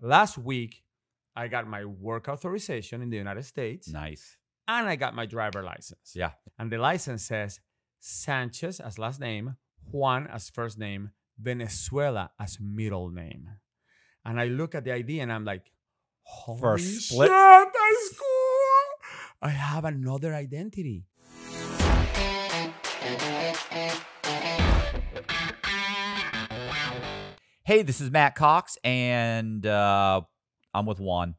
last week I got my work authorization in the United States Nice. and I got my driver license. Yeah. And the license says Sanchez as last name, Juan as first name, Venezuela as middle name. And I look at the ID and I'm like, holy For shit, split- that's cool. I have another identity. Hey, this is Matt Cox, and uh, I'm with Juan.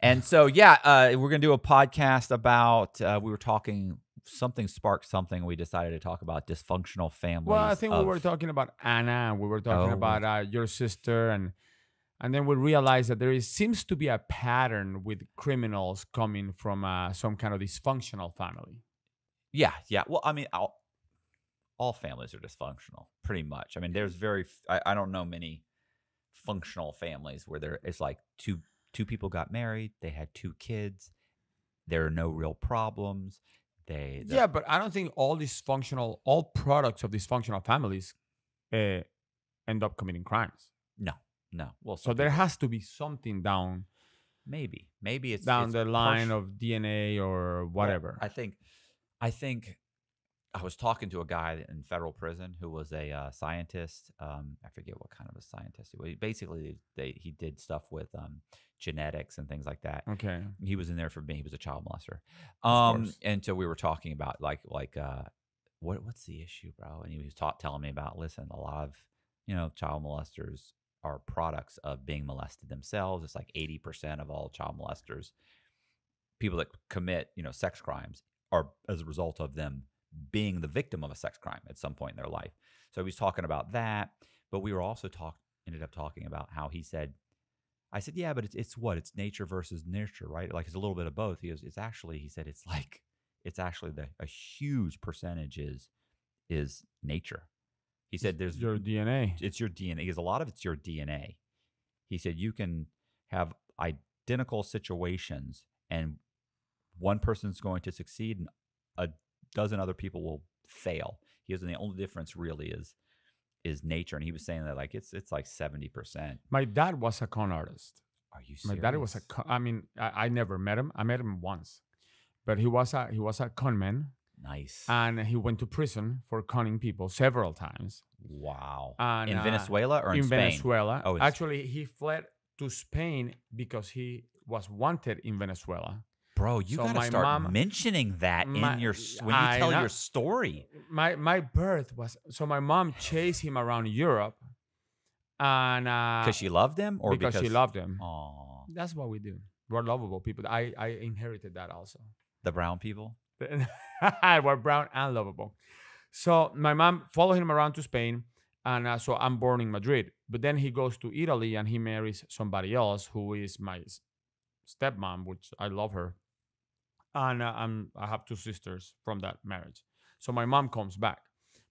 And so, yeah, uh, we're gonna do a podcast about. Uh, we were talking something sparked something. We decided to talk about dysfunctional families. Well, I think we were talking about Anna, and we were talking Oh. about uh, your sister, and and then we realized that there is seems to be a pattern with criminals coming from uh, some kind of dysfunctional family. Yeah, yeah. Well, I mean, all, all families are dysfunctional, pretty much. I mean, there's very. I don't know many functional families where there is like two two people got married, they had two kids, there are no real problems. They Yeah, but I don't think all dysfunctional, all products of dysfunctional families, uh, end up committing crimes. no, no. Well, So there has to be something down maybe maybe it's down it's the line partial- of DNA or Well, whatever. I think, I think, I was talking to a guy in federal prison who was a uh, scientist. Um, I forget what kind of a scientist he was. Basically, they he did stuff with um, genetics and things like that. okay. He was in there for me. He was a child molester. Um, and so we were talking about like like uh, what what's the issue, bro? And he was taught telling me about listen, a lot of you know child molesters are products of being molested themselves. It's like eighty percent of all child molesters, people that commit you know sex crimes, are as a result of them being the victim of a sex crime at some point in their life. So he was talking about that, but we were also talk ended up talking about how he said I said, yeah, but it's it's what? It's nature versus nurture, right? Like it's a little bit of both. He goes, it's actually, he said, it's like it's actually the a huge percentage is is nature. He said there's your DNA. it's your DNA. Because a lot of it's your DNA. He said you can have identical situations and one person's going to succeed and a dozen other people will fail. He goes, and the only difference really is is nature. And he was saying that like it's it's like seventy percent. My dad was a con artist. Are you Serious? My dad was a con, I mean, I, I never met him. I met him once. But he was a he was a con man nice. and he went to prison for conning people several times. Wow. And, in uh, Venezuela or in, in Spain? Venezuela. Oh, Actually, he fled to Spain because he was wanted in Venezuela. Bro, you So gotta my start mom- mentioning that my- in your when you I tell know. your story. My my birth was so my mom chased him around Europe, and uh, Because she loved him, or because, because she loved him. Aw, That's what we do. We're lovable people. I I inherited that also. the brown people. We're brown and lovable. So my mom followed him around to Spain, and uh, so I'm born in Madrid. But then he goes to Italy and he marries somebody else who is my stepmom, which I love her. And uh, I'm I have two sisters from that marriage. So my mom comes back.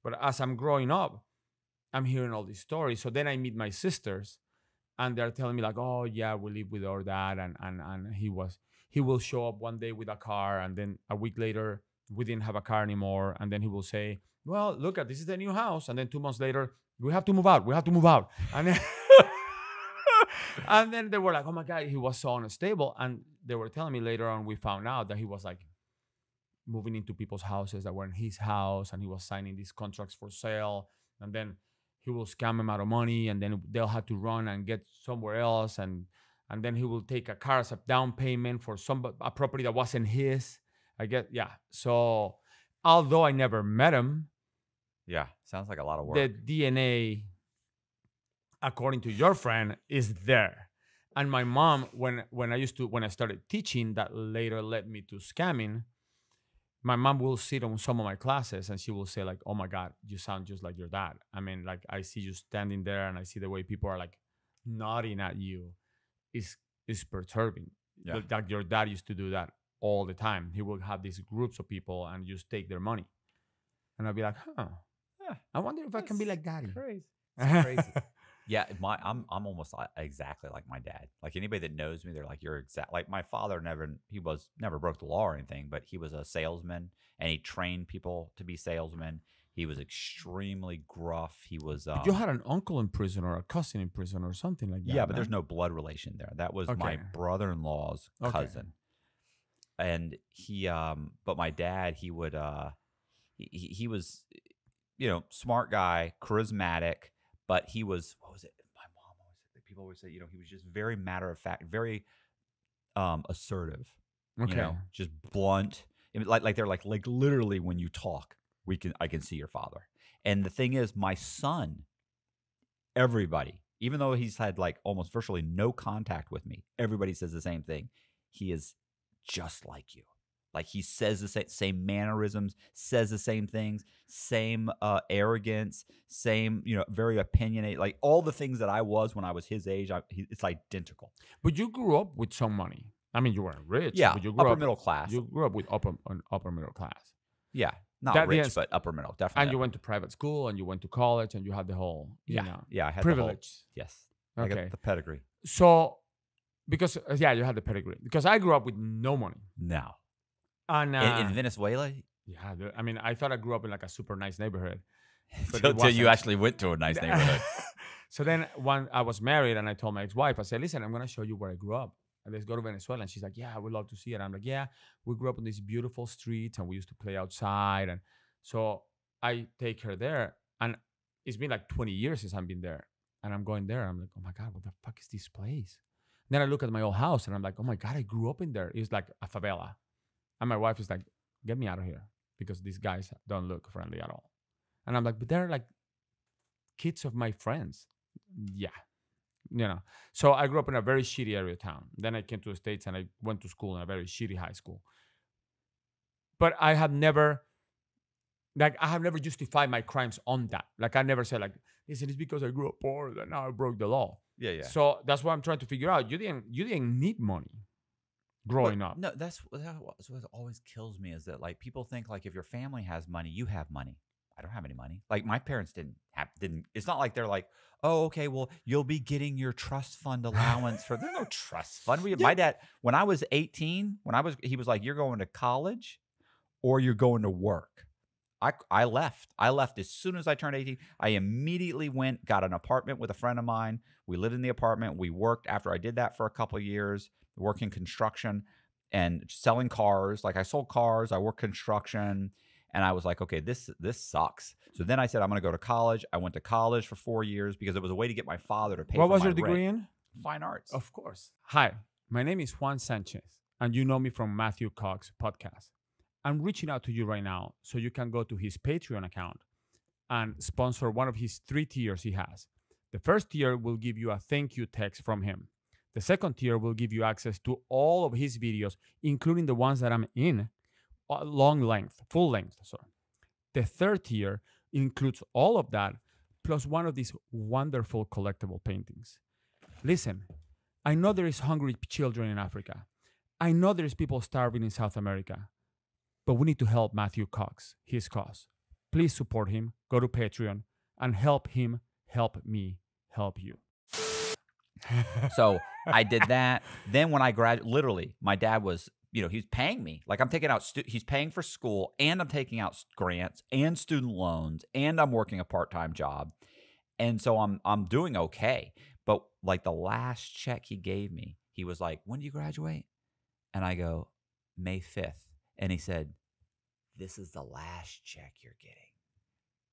But as I'm growing up, I'm hearing all these stories. So then I meet my sisters, and they're telling me like, "Oh yeah, we live with our dad, and and and he was he will show up one day with a car, and then a week later we didn't have a car anymore, and then he will say, "Well, look at this is the new house," and then two months later we have to move out. We have to move out, and then and then they were like, "Oh my god, he was so unstable," and they were telling me later on we found out that he was like moving into people's houses that were in his house, and he was signing these contracts for sale, and then he will scam them out of money, and then they'll have to run and get somewhere else, and and then he will take a car as a down payment for some a property that wasn't his. I get yeah. So although I never met him, Yeah, sounds like a lot of work. the DNA, according to your friend, is there. And my mom, when when I used to when I started teaching, that later led me to scamming. My mom will sit on some of my classes and she will say like, "Oh my God, you sound just like your dad." I mean, like I see you standing there and I see the way people are like nodding at you, is is perturbing. Yeah. But, Like your dad used to do that all the time. He would have these groups of people and just take their money, and I'd be like, "Huh." Yeah, I wonder if I can be like daddy. crazy. It's crazy. Yeah, my I'm I'm almost exactly like my dad. Like anybody that knows me, they're like you're exact. Like my father never he was never broke the law or anything, but he was a salesman and he trained people to be salesmen. He was extremely gruff. He was. Um, you had an uncle in prison or a cousin in prison or something like that. yeah, but there's no blood relation there. That was my brother-in-law's Okay. cousin, and he. Um, but my dad, he would. Uh, he he was, you know, smart guy, charismatic, but he was. What was it? My mom always. Said, people always say, you know, he was just very matter of fact, very, um, assertive. Okay. You know, just blunt. I mean, Like like they're like like literally when you talk, we can I can see your father. And the thing is, my son, everybody, even though he's had like almost virtually no contact with me, everybody says the same thing. He is just like you. Like he says the same, same mannerisms, says the same things, same uh, arrogance, same you know very opinionated, like all the things that I was when I was his age. I, he, it's identical. But you grew up with some money. I mean, you weren't rich. Yeah, but you grew upper up, middle class. You grew up with upper upper middle class, yeah, not That- rich, yes. but upper middle, definitely. and you went to private school, and you went to college, and you had the whole, you yeah, know, yeah, I had the whole- privilege. yes, Okay. got the pedigree. So, because uh, yeah, you had the pedigree. Because I grew up with no money, No, and uh, in, in Venezuela, yeah, I mean, I thought I grew up in like a super nice neighborhood. Until you actually went to a nice neighborhood. so then, when I was married, and I told my ex-wife, I said, "Listen, I'm gonna show you where I grew up." And let's go to Venezuela. And she's like, Yeah, I would love to see it. I'm like, Yeah, we grew up on these beautiful streets and we used to play outside. And so I take her there. And it's been like 20 years since I've been there. And I'm going there. I'm like, Oh my God, what the fuck is this place? then I look at my old house and I'm like, Oh my God, I grew up in there. It's like a favela. And my wife is like, Get me out of here because these guys don't look friendly at all. And I'm like, But they're like kids of my friends. Yeah. You know, so I grew up in a very shitty area of town. Then I came to the States and I went to school in a very shitty high school. But I have never, like, I have never justified my crimes on that. Like, I never said, like, listen, it's because I grew up poor that now I broke the law. yeah, yeah. So that's what I'm trying to figure out. You didn't, you didn't need money growing But up. No, that's what, that's what always kills me is that like people think like if your family has money, you have money. I don't have any money. Like my parents didn't have didn't. It's not like they're like, oh, okay, well you'll be getting your trust fund allowance for. There's no trust fund. We, My dad, when I was 18, when I was, he was like, you're going to college, or you're going to work. I, I left. I left as soon as I turned 18. I immediately went, got an apartment with a friend of mine. We lived in the apartment. We worked after I did that for a couple of working construction and selling cars. Like I sold cars, I worked construction, and I was like, okay, this this sucks. So then I said I'm going to go to college. I went to college for four years because it was a way to get my father to pay. what was your degree rent. in? Fine arts. Of course. Hi, my name is Juan Sanchez, and you know me from Matthew Cox podcast. I'm reaching out to you right now so you can go to his Patreon account and sponsor one of his three tiers he has. The first tier will give you a thank you text from him. The second tier will give you access to all of his videos, including the ones that I'm in, uh, long length, full length. Sorry. The third tier includes all of that, plus one of these wonderful collectible paintings. Listen, I know there is hungry children in Africa. I know there is people starving in South America. But we need to help Matthew Cox, his cause. Please support him, go to Patreon, and help him help me help you. So I did that. Then when I graduated, literally, my dad was, you know, he's paying me. Like I'm taking out, stu- he's paying for school, and I'm taking out grants and student loans, and I'm working a part time job, and so I'm I'm doing okay. But like the last check he gave me, he was like, "When do you graduate?" And I go, "May 5th. And he said, "This is the last check you're getting."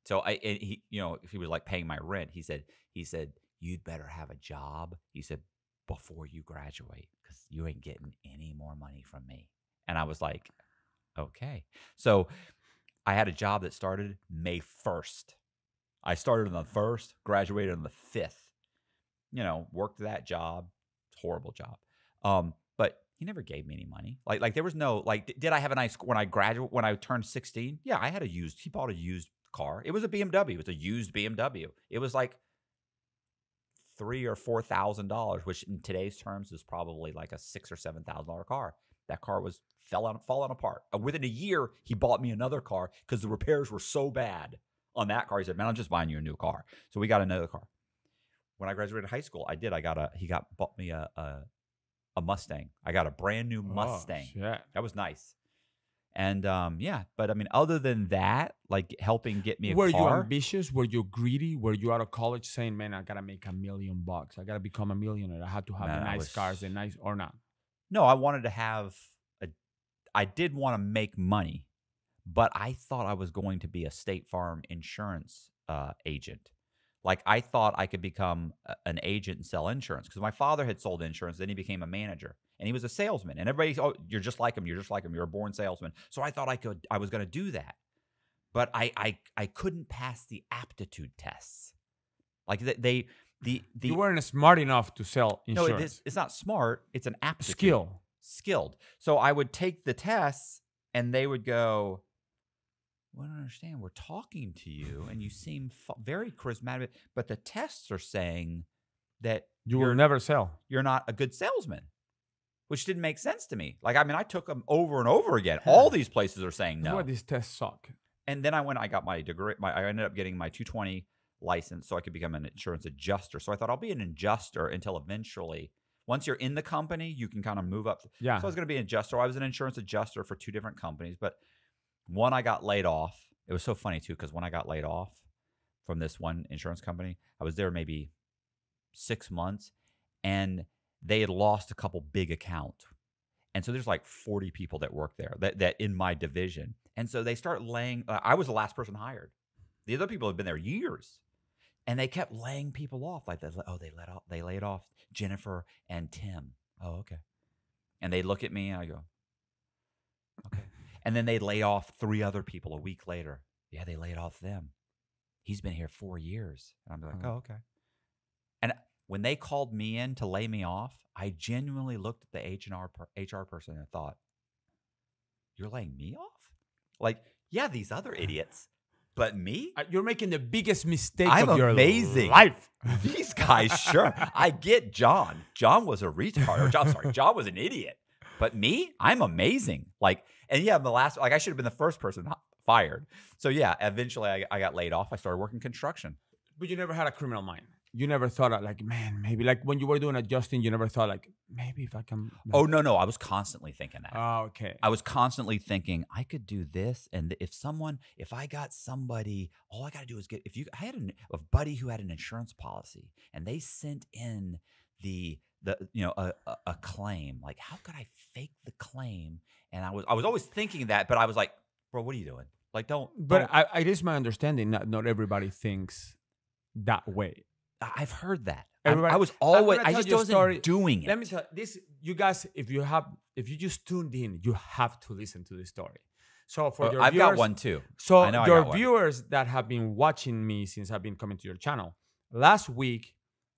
So I and he, you know, he was like paying my rent. He said, he said, "You'd better have a job." He said, "Before you graduate, because you ain't getting any more money from me." And I was like, "Okay." So I had a job that started May first. I started on the first, graduated on the fifth. You know, worked that job, horrible job. Um, but he never gave me any money. Like, like there was no like. d- Did I have a nice when I graduate when I turned sixteen? Yeah, I had a used. He bought a used car. It was a BMW. It was a used BMW. It was like three or four thousand dollars, which in today's terms is probably like a six or seven thousand dollar car. That car was fell on falling apart. Uh, within a year, he bought me another car because the repairs were so bad on that car. He said, "Man, I'm just buying you a new car." So we got another car. When I graduated high school, I did. I got a. He got bought me a a, a Mustang. I got a brand new Mustang. Oh. That was nice. And um, yeah, but I mean, other than that, like helping get me a Were you ambitious? Were you greedy? Were you out of college saying, "Man, I gotta make a million bucks. I gotta become a millionaire. I had to have Man, nice cars, was- the nice or not." no, I wanted to have a. I did want to make money, but I thought I was going to be a State Farm insurance uh, agent. Like I thought I could become a- an agent and sell insurance because my father had sold insurance. Then he became a manager and he was a salesman. And everybody, oh, you're just like him. You're just like him. You're a born salesman. So I thought I could. I was going to do that, but I I I couldn't pass the aptitude tests. Like they, they the the you weren't smart enough to sell no, insurance. it is, it's not smart. It's an aptitude Skill. skilled. So I would take the tests and they would go, well, I don't understand. We're talking to you and you seem f- very charismatic, but the tests are saying that You will never sell. you're not a good salesman, which didn't make sense to me. Like, I mean, I took them over and over again. All these places are saying no. why these tests suck. And then I went, I got my degree. My, I ended up getting my 220 license so I could become an insurance adjuster. So I thought I'll be an adjuster until eventually, once you're in the company, you can kind of move up. Yeah. So I was going to be an adjuster. I was an insurance adjuster for two different companies, but one I got laid off. It was so funny too because when I got laid off from this one insurance company, I was there maybe six months, and they had lost a couple big accounts. And so there's like 40 people that work there that, that in my division. And so they start laying, uh, I was the last person hired. The other people had been there years. And they kept laying people off. Like, oh, they let off, they laid off Jennifer and Tim. Oh, okay. And they look at me and I go, okay. And then they lay off three other people a week later. Yeah, they laid off them. He's been here four years. And I'm like, Oh. oh, okay. When they called me in to lay me off, I genuinely looked at the H&R HR person and thought, "You're laying me off?" Like, yeah, these other idiots, but me? Uh, You're making the biggest mistake I'm of your amazing. life. These guys, sure. I get John. John was a retard. Or John, sorry, John was an idiot. But me, I'm amazing. Like, and yeah, the last, like, I should have been the first person fired. So yeah, eventually I, I got laid off. I started working construction. But you never had a criminal mind. You never thought like, man, maybe like when you were doing adjusting, you never thought like, maybe if I can. Oh no, no, I was constantly thinking that. Oh, okay. I was constantly thinking I could do this, and if someone, if I got somebody, all I got to do is get. If you, I had an, a buddy who had an insurance policy, and they sent in the the you know a, a, a claim. Like, how could I fake the claim? And I was I was always thinking that, but I was like, bro, what are you doing? Like, don't. But don't- I, it is my understanding that not everybody thinks that way. I've heard that. I, I was always. I just you wasn't story. doing it. Let me tell this, you guys. If you have, if you just tuned in, you have to listen to this story. So for Oh, your I've viewers, got one too. So I know I your viewers that have been watching me since I've been coming to your channel, last week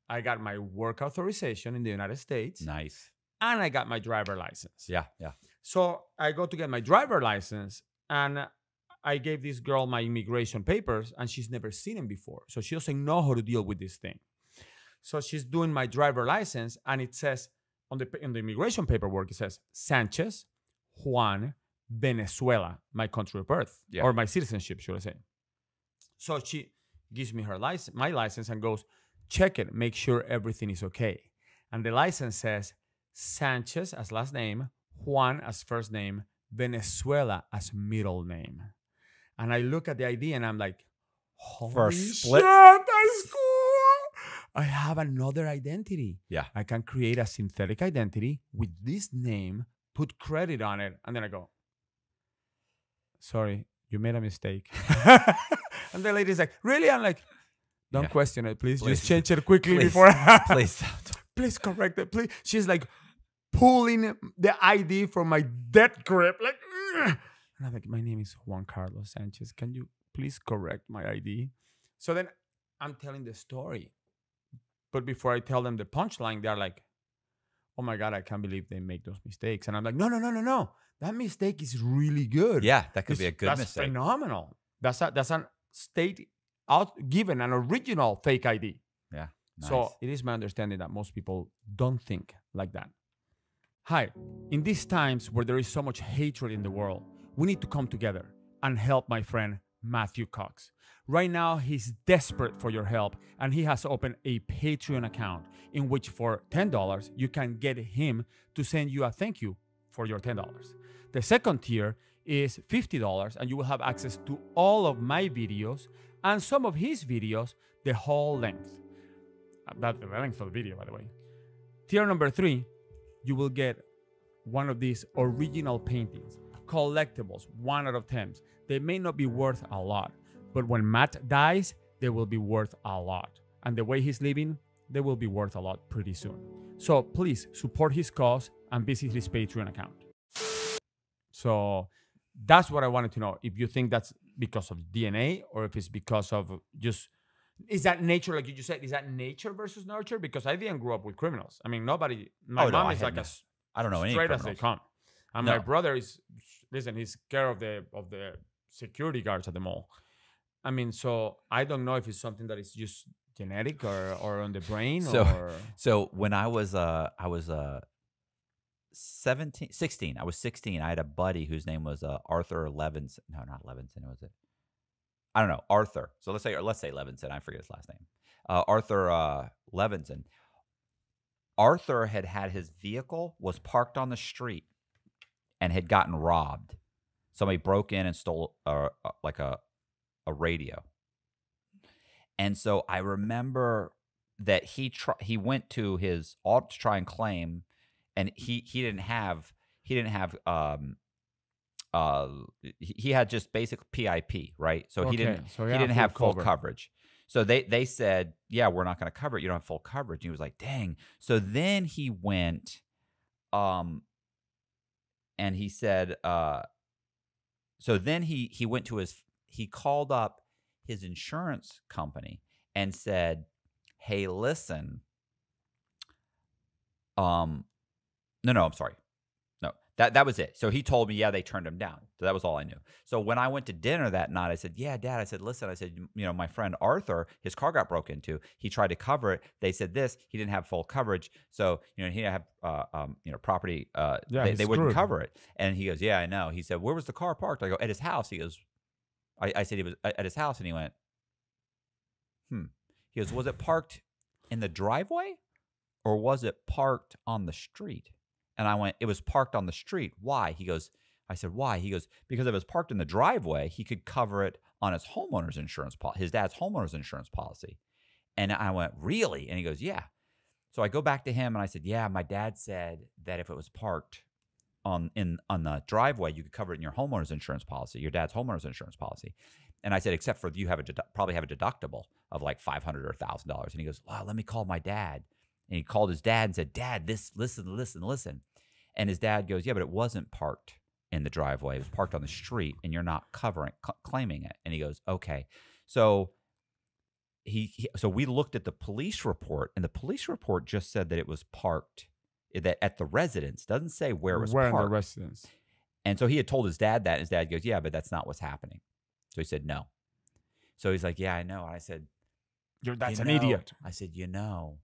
I got my work authorization in the United States Nice. and I got my driver license. Yeah, yeah. So I go to get my driver license and I gave this girl my immigration papers and she's never seen them before. So she doesn't know how to deal with this thing. So she's doing my driver license and it says on the in the immigration paperwork, it says Sanchez Juan Venezuela, my country of birth Yeah. or my citizenship, should I say. So she gives me her license, my license, and goes, check it, make sure everything is okay. And the license says Sanchez as last name, Juan as first name, Venezuela as middle name. And I look at the ID and I'm like, holy For split- shit, that's cool. I have another identity. Yeah. I can create a synthetic identity with this name, put credit on it, and then I go, sorry, you made a mistake. and the lady's like, really? I'm like, don't Yeah. question it. Please, Please. just change it quickly Please. before Please. please correct it. Please. She's like pulling the ID from my dead grip. Like, "Ugh." And I'm like, my name is Juan Carlos Sanchez. Can you please correct my ID? So then I'm telling the story. But before I tell them the punchline, they're like, oh my God, I can't believe they make those mistakes. And I'm like, no, no, no, no, no. That mistake is really good. Yeah, that could be a good that's mistake. phenomenal. That's a that's a state out given an original fake ID. Yeah. Nice. So it is my understanding that most people don't think like that. Hi, in these times where there is so much hatred in the world, we need to come together and help my friend Matthew Cox. Right now, he's desperate for your help and he has opened a Patreon account in which for $10 you can get him to send you a thank you for your $10. The second tier is $50 and you will have access to all of my videos and some of his videos the whole length. Uh, That's the length of the video, by the way. Tier number three, you will get one of these original paintings, collectibles, one out of tens. They may not be worth a lot, but when Matt dies, they will be worth a lot. And the way he's living, they will be worth a lot pretty soon. So please support his cause and visit his Patreon account. So that's what I wanted to know. If you think that's because of DNA or if it's because of just is that nature, like you just said, is that nature versus nurture? Because I didn't grow up with criminals. I mean, nobody. My Oh, mom I is like no- a I don't know any straight as they come, and my brother is listen. He's care of the of the security guards at the mall. I mean, so I don't know if it's something that is just genetic or or on the brain So- or So when I was uh I was uh 17 16 I was 16 I had a buddy whose name was uh Arthur Levinson. No not Levinson was it? I don't know Arthur. So let's say or let's say Levinson I forget his last name. Uh Arthur uh Levinson. Arthur had had his vehicle was parked on the street and had gotten robbed somebody broke in and stole uh, uh, like a a radio and so I remember that he tr- he went to his alt to try and claim, and he he didn't have he didn't have um uh he he had just basic PIP right, so he didn't Okay, so he yeah, didn't have full cover. coverage. So they they said, yeah, we're not going to cover it. You don't have full coverage. And he was like, dang. So then he went, um, and he said, uh, so then he he went to his he called up his insurance company and said, hey, listen, um, no, no, I'm sorry. That that was it. So he told me, yeah, they turned him down. So that was all I knew. So when I went to dinner that night, I said, yeah, Dad. I said, listen, I said, you know, my friend Arthur, his car got broke into. He tried to cover it. They said this. He didn't have full coverage. So you know, he didn't have, uh, um, you know, property. Uh, Yeah, they, they wouldn't cover it. And he goes, yeah, I know. He said, where was the car parked? I go, at his house. He goes, I, I said he was at at his house, and he went, hmm. He goes, was it parked in the driveway, or was it parked on the street? And I went, it was parked on the street. Why? He goes, I said, why? He goes, because if it was parked in the driveway, he could cover it on his homeowner's insurance, policy, his dad's homeowner's insurance policy. And I went, really? And he goes, yeah. So I go back to him and I said, yeah, my dad said that if it was parked on in on the driveway, you could cover it in your homeowner's insurance policy, your dad's homeowner's insurance policy. And I said, except for you have a probably have a deductible of like five hundred or thousand dollars. And he goes, wow, let me call my dad. And he called his dad and said, Dad, this listen, listen, listen. And his dad goes, Yeah, but it wasn't parked in the driveway. It was parked on the street, and you're not covering cl- claiming it. And he goes, Okay. So he, he so we looked at the police report, and the police report just said that it was parked that at the residence doesn't say where it was where in the parked. residence. And so he had told his dad that. And his dad goes, Yeah, but that's not what's happening. So he said, No. So he's like, Yeah, I know. And I said, You're, "You that's an know," idiot. I said, You know,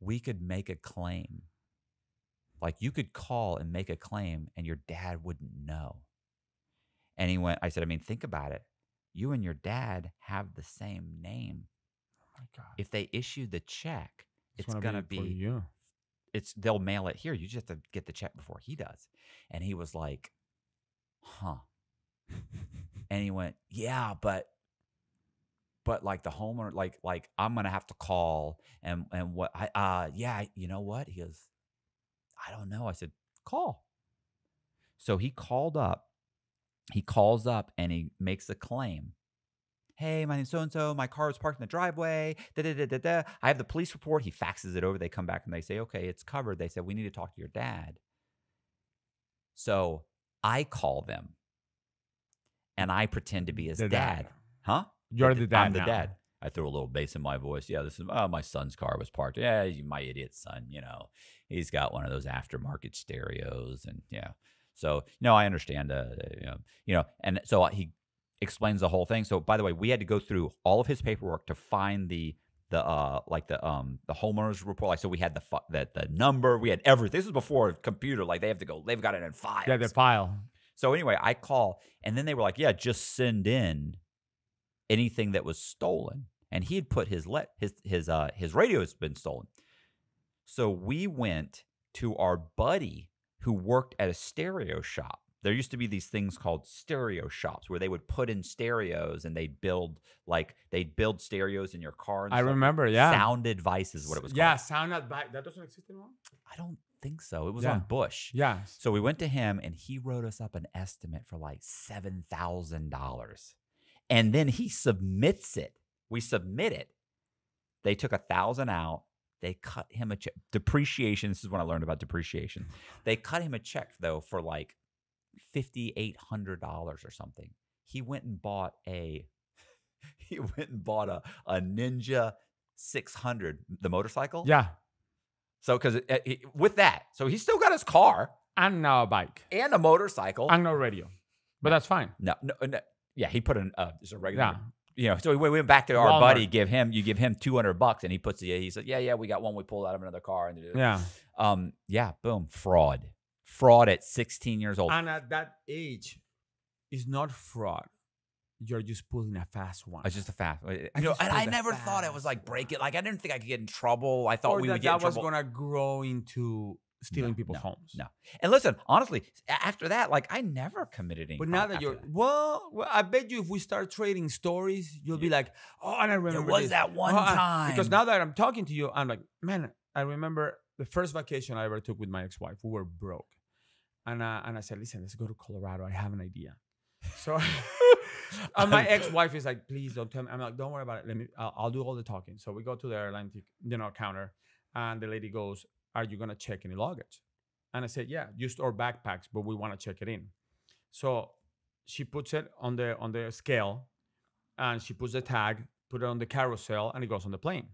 we could make a claim. Like you could call and make a claim and your dad wouldn't know. And he went, I said, I mean, think about it. You and your dad have the same name. Oh my God. If they issue the check, it's gonna going to for be you. it's they'll mail it here. You just have to get the check before he does. And he was like, huh. and he went, yeah, but but like the homeowner, like like I'm gonna have to call and and what I uh yeah, you know what? He goes, I don't know. I said, call. So he called up. He calls up and he makes a claim. Hey, my name's so and so. My car was parked in the driveway. Da, da, da, da, da. I have the police report. He faxes it over. They come back and they say, okay, it's covered. They said, we need to talk to your dad. So I call them and I pretend to be his The dad. Huh? You're That- the dad. I'm the now. dad. I threw a little bass in my voice. Yeah, this is oh, my son's car was parked. Yeah, you- my idiot son. You know, he's got one of those aftermarket stereos, and yeah. So no, I understand. Uh, you know, you know, and so he explains the whole thing. So by the way, we had to go through all of his paperwork to find the the uh like the um the homeowners report. Like so, we had the fu- that the number. We had everything. This is before computer. Like they have to go. They've got it in files. Yeah, the file. So anyway, I call, and then they were like, "Yeah, just send in anything that was stolen." And he had put his let his his uh his radio has been stolen. So we went to our buddy who worked at a stereo shop there used to be these things called stereo shops where they would put in stereos and they'd build like they'd build stereos in your car. And I stuff. remember, yeah. Sound advice is what it was. Yeah, called. sound advice. That doesn't exist anymore. I don't think so. It was Yeah. on Busch. Yeah. So we went to him and he wrote us up an estimate for like seven thousand dollars, and then he submits it. We submit it. They took a thousand out. They cut him a check. Depreciation. This is when I learned about depreciation. They cut him a check though for like fifty eight hundred dollars or something. He went and bought a. He went and bought a a Ninja six hundred, the motorcycle. Yeah. So because with that, so he's still got his car And now a bike. and a motorcycle. And no radio. But that's fine. No, no, no. Yeah, he put in uh, just a regular. Yeah. You know, so we went back to our Walmart. buddy. Give him, you give him two hundred bucks, and he puts the. He said, "Yeah, yeah, we got one. We pulled out of another car." And Yeah. um, yeah, boom, fraud, fraud at sixteen years old. And at that age, it's not fraud. You're just pulling a fast one. It's just a fast. You I know, and I never thought it was like break it. Like I didn't think I could get in trouble. I thought or we that would get in that was gonna grow into stealing people's no, homes. no. And listen, honestly, after that, like I never committed any. But now that you're well, well, I bet you if we start trading stories, you'll be like, oh, and I remember was this. that one Oh, I- time. Because now that I'm talking to you, I'm like, man, I remember the first vacation I ever took with my ex-wife. We were broke, and uh, and I said, listen, let's go to Colorado. I have an idea. So, and my ex-wife is like, please don't tell me. I'm like, don't worry about it. Let me. I'll, I'll do all the talking. So we go to the airline, you know, counter, and the lady goes, "Are you gonna check any luggage?" And I said, "Yeah, you store backpacks, but we want to check it in." So she puts it on the on the scale, and she puts the tag, put it on the carousel, and it goes on the plane.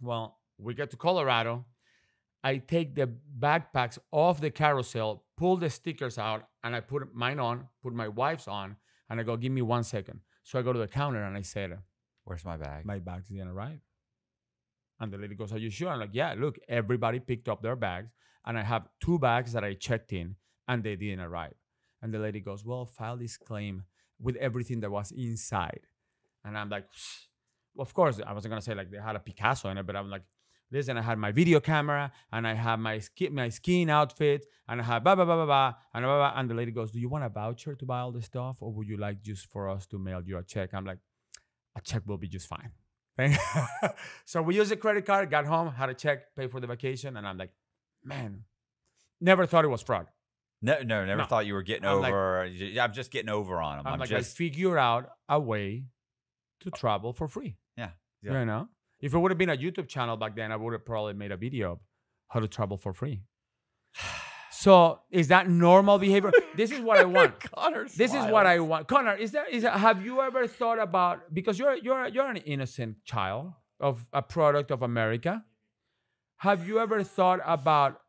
Well, we get to Colorado. I take the backpacks off the carousel, pull the stickers out, and I put mine on, put my wife's on, and I go, give me one second. So I go to the counter and I said, Where's my bag? my bags didn't arrive. And the lady goes, Are you sure? I'm like, Yeah, look, everybody picked up their bags. And I have two bags that I checked in and they didn't arrive. And the lady goes, Well, file this claim with everything that was inside. And I'm like, well, of course, I wasn't gonna say like they had a Picasso in it, but I'm like, listen, I had my video camera and I have my ski, my skiing outfit and I have blah blah blah blah blah and blah, blah. and the lady goes, Do you want a voucher to buy all this stuff, or would you like just for us to mail you a check? I'm like, a check will be just fine. so we used a credit card, got home, had a check, paid for the vacation, and I'm like, man, never thought it was fraud. No, no, never No. thought you were getting I'm over. yeah, I'm just getting over on them. I'm, I'm, like, just I figure out a way to oh. travel for free. Yeah, yeah. You know, if it would have been a YouTube channel back then, I would have probably made a video of how to travel for free. So is that normal behavior? This is what I want. Connor This is what I want. Connor, is there is there, have you ever thought about because you're you're you're an innocent child of a product of America? Have you ever thought about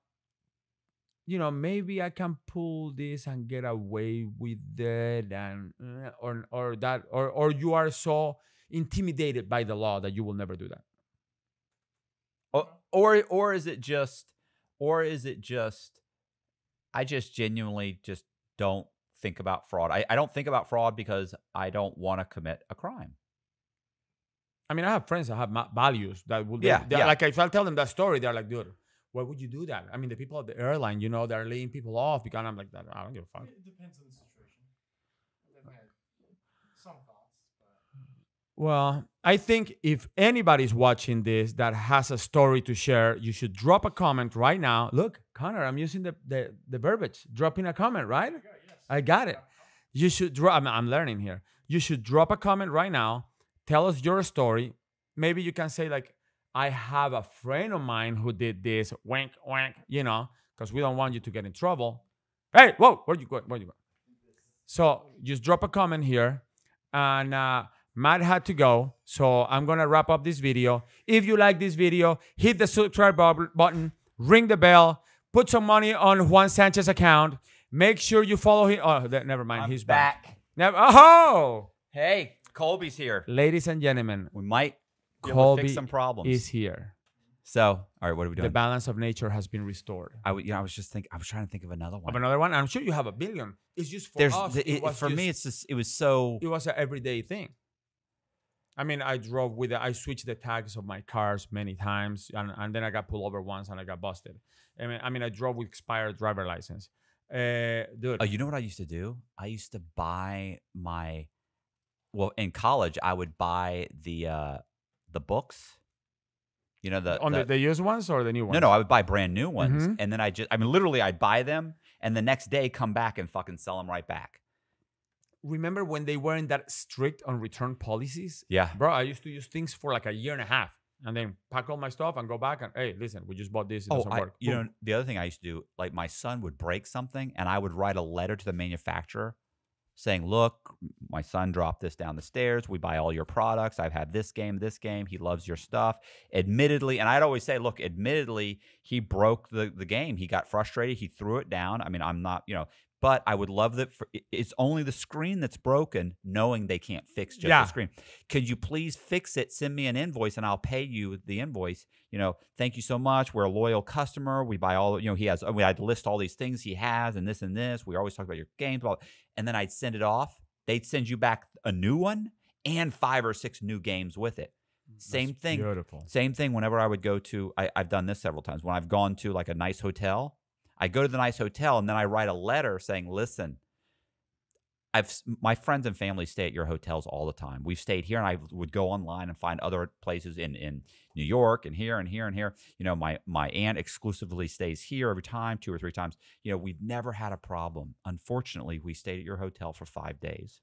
you know, maybe I can pull this and get away with it and uh, or or that or or you are so intimidated by the law that you will never do that. or, or or is it just or is it just i just genuinely just don't think about fraud i, I don't think about fraud because i don't want to commit a crime I mean, I have friends that have values that will. Yeah, they- yeah. Like if I tell them that story, they're like, "Dude, why would you do that?" I mean, the people at the airline, you know, they're laying people off because I'm like that. I don't give a fuck. It depends on the situation. Some thoughts, but Well, I think if anybody's watching this that has a story to share, you should drop a comment right now. Look, Connor, I'm using the the, the verbiage. Dropping a comment, right? yes. I got it. You should drop. I'm, I'm learning here. You should drop a comment right now. Tell us your story. Maybe you can say like, "I have a friend of mine who did this." Wink, wink. You know, because we don't want you to get in trouble. Hey, whoa, where you going? Where you going? So just drop a comment here, and uh, Matt had to go, so I'm gonna wrap up this video. If you like this video, hit the subscribe button, ring the bell, put some money on Juan Sanchez account. Make sure you follow him. Oh, that, never mind, I'm he's back. back Never. Oh, hey colby's here ladies and gentlemen, we might to Colby fix some problems is here. so all right what are we doing? The balance of nature has been restored. I, you know, I was just thinking i was trying to think of another one Of another one, I'm sure you have a billion. It's just for there's us. the, it it- for me it's just it was so it was an everyday thing. I mean, I drove with it. I switched the tags of my cars many times, and, and then I got pulled over once and I got busted. I mean, I mean, I drove with expired driver license. Uh, dude. Oh, you know what I used to do? I used to buy my well in college. I would buy the uh the books. You know the, on the, the- the used ones or the new ones? no no I would buy brand new ones Mhm. and then I just I mean literally I'd buy them and the next day come back and fucking sell them right back. Remember when they weren't that strict on return policies? Yeah. Bro, I used to use things for like a year and a half and then pack all my stuff and go back and hey, listen, we just bought this. It Oh, doesn't I, work. you Boom. know the other thing I used to do, like my son would break something, and I would write a letter to the manufacturer saying, "Look, my son dropped this down the stairs. We buy all your products. I've had this game, this game. He loves your stuff." Admittedly, and I'd always say, "Look, admittedly, he broke the the game. He got frustrated. He threw it down. I mean, I'm not, you know." But I would love that. For, it's only the screen that's broken, knowing they can't fix just Yeah. the screen. Could you please fix it? Send me an invoice, and I'll pay you the invoice you know, thank you so much. We're a loyal customer. We buy all, you know, he has, we had to list all these things he has and this and this. We always talk about your games. Blah, blah. And then I'd send it off. They'd send you back a new one and five or six new games with it. Mm, Same That's thing. Beautiful. Same thing whenever I would go to, I, I've done this several times. When I've gone to like a nice hotel, I go to the nice hotel and then I write a letter saying, listen, I've my friends and family stay at your hotels all the time. We've stayed here, and I would go online and find other places in in New York and here and here and here. You know, my my aunt exclusively stays here every time, two or three times. You know, we've never had a problem. Unfortunately, we stayed at your hotel for five days.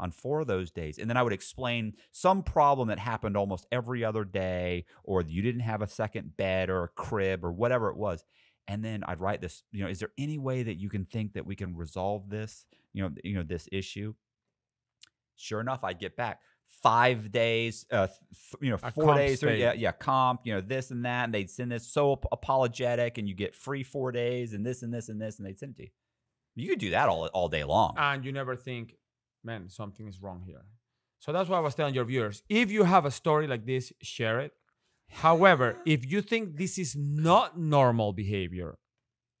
On four of those days, and then I would explain some problem that happened almost every other day, or you didn't have a second bed or a crib or whatever it was. And then I'd write this. You know, is there any way that you can think that we can resolve this? you know, you know this issue. Sure enough, I'd get back five days, uh, you know, four days, three, state. yeah, yeah, comp, you know, this and that, and they'd send this so ap- apologetic, and you get free four days, and this and this and this, and they'd send it to you. You could do that all all day long. and you never think, man, something is wrong here. So that's why I was telling your viewers if you have a story like this, share it. However, if you think this is not normal behavior,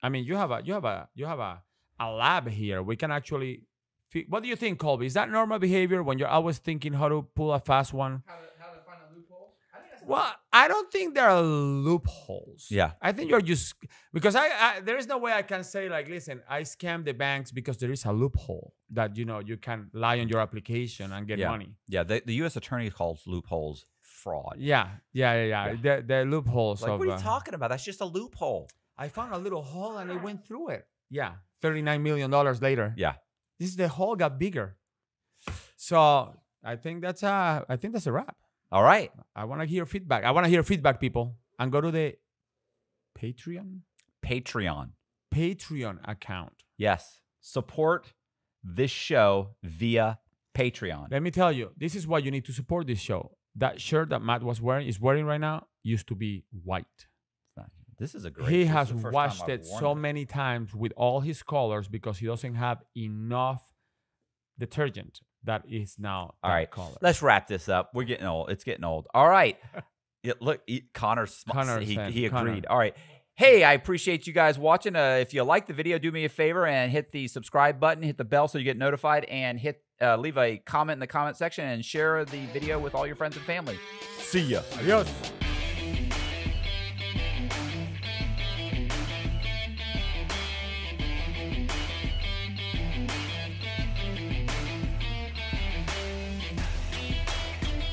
I mean, you have a you have a you have a, a lab here. We can actually. fi- What do you think, Colby? Is that normal behavior when you're always thinking how to pull a fast one? How to, how to find a loophole? I think that's Well, I don't think there are loopholes. Yeah. I think you're just because I, I there is no way I can say like, listen, I scam the banks because there is a loophole that you know you can lie on your application and get Yeah. money. yeah, the, the U.S. attorney calls loopholes fraud. Yeah, yeah, yeah, yeah. Yeah. The, the loopholes Like, of. what are you uh, talking about? That's just a loophole. I found a little hole and it went through it. Yeah, thirty nine million dollars later. Yeah. This is the hole got bigger. So I think that's a I think that's a wrap. All right. I want to hear feedback. I want to hear feedback, people, and go to the Patreon Patreon. Patreon account. Yes. Support this show via Patreon. Let me tell you, this is why you need to support this show. That shirt that Matt was wearing is wearing right now used to be white. This is a great. he has the first time washed it so many times with all his colors because he doesn't have enough detergent that is now All right, color. Let's wrap this up. We're getting old. It's getting old. All right. Yeah, look, Connor, Connor he, he Connor. agreed. All right. Hey, I appreciate you guys watching. Uh, if you like the video, do me a favor and hit the subscribe button, hit the bell so you get notified, and hit uh, leave a comment in the comment section and share the video with all your friends and family. See ya. Adios.